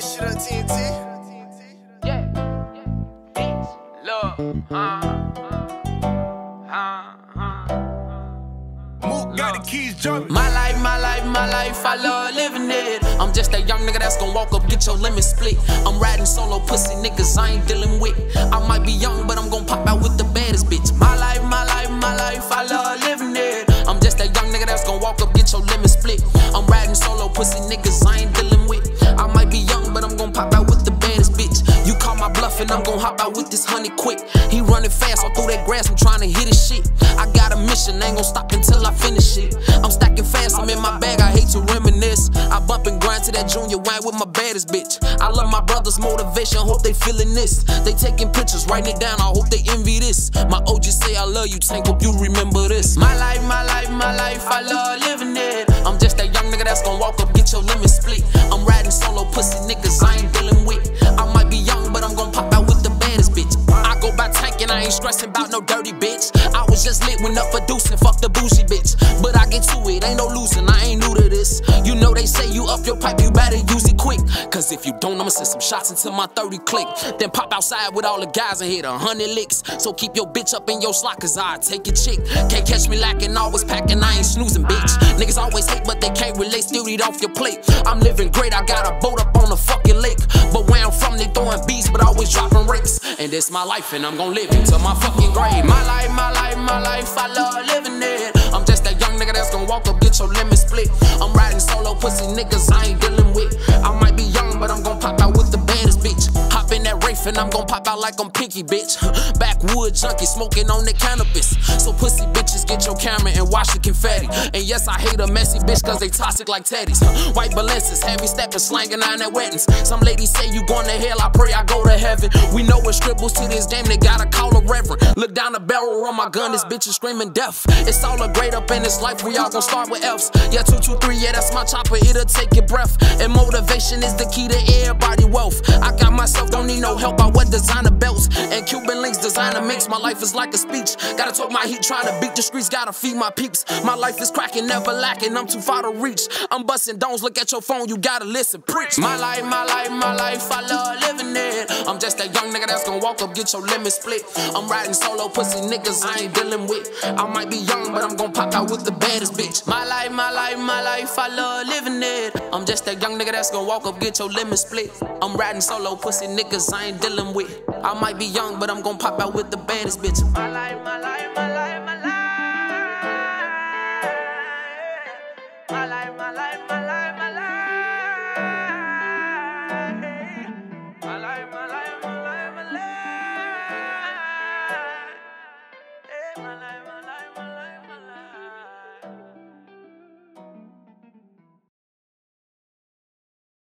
that shit on TNT. Yeah. Bitch. Love. Uh. Mook got the keys jumping. My life, my life, my life, I love living it. I'm just that young nigga that's gonna walk up, get your lemon split. I'm riding solo, pussy niggas I ain't dealing with. I might be young, but I'm gonna pop out with the baddest bitch. My life, my life, my life, I love living it. I'm just that young nigga that's gonna walk up, get your lemon split. I'm riding solo, pussy niggas I ain't pop out with the baddest bitch. You call my bluff and I'm gonna hop out with this honey quick. He running fast all through that grass, I'm trying to hit his shit. I got a mission, ain't gonna stop until I finish it. I'm stacking fast, I'm in my bag, I hate to reminisce. I bump and grind to that junior wine with my baddest bitch. I love my brother's motivation, hope they feeling this. They taking pictures, writing it down, I hope they envy this. My OG say I love you, Tank, hope you remember this. My life, my life, my life, I love it. Ain't stressing about no dirty bitch. I was just lit when up for deucing, fuck the bougie bitch. But I get to it, ain't no losing, I ain't new to this. You know they say you up your pipe, you better use it quick. Cause if you don't, I'ma send some shots until my 30 click. Then pop outside with all the guys and hit a hundred licks. So keep your bitch up in your slot, cause I take your chick. Can't catch me lacking, always packing, I ain't snoozing, bitch. Niggas always hate, but they can't relate, still eat off your plate. I'm living great, I got a boat up on the fucking lake. But And it's my life, and I'm gonna live it till my fucking grave. My life, my life, my life, I love living it. I'm just that young nigga that's gonna walk up, get your lemon split. I'm riding solo, pussy niggas I ain't dealing with. I might be young, but I'm gonna pop out with the baddest bitch. And I'm gonna pop out like I'm Pinky, bitch. Backwood junkie, smoking on the cannabis. So pussy bitches, get your camera and watch the confetti. And yes, I hate a messy bitch, cause they toxic like teddies. White balances, heavy stepping, slanging on at weddings. Some ladies say you going to hell, I pray I go to heaven. We know it's scribbles to this game, they gotta call a reverend. Look down the barrel on my gun, this bitch is screaming death. It's all a grade up in this life, we all gon' start with F's. Yeah, 223, yeah, that's my chopper, it'll take your breath. And motivation is the key to everybody wealth. I got myself, don't need no help, I wear designer belts. And Cuban links, designer mix, my life is like a speech. Gotta talk my heat, trying to beat the streets, gotta feed my peeps. My life is cracking, never lacking, I'm too far to reach. I'm busting dones, look at your phone, you gotta listen, preach. My life, my life, my life, I love living it. I'm just a young that's gonna walk up, get your lemon split. I'm riding solo, pussy niggas I ain't dealing with. I might be young, but I'm gonna pop out with the baddest bitch. My life, my life, my life, I love living it. I'm just that young nigga that's gonna walk up, get your lemon split. I'm riding solo, pussy niggas I ain't dealing with. I might be young, but I'm gonna pop out with the baddest bitch. My life, my life, my life, my life. My life, my life, my life,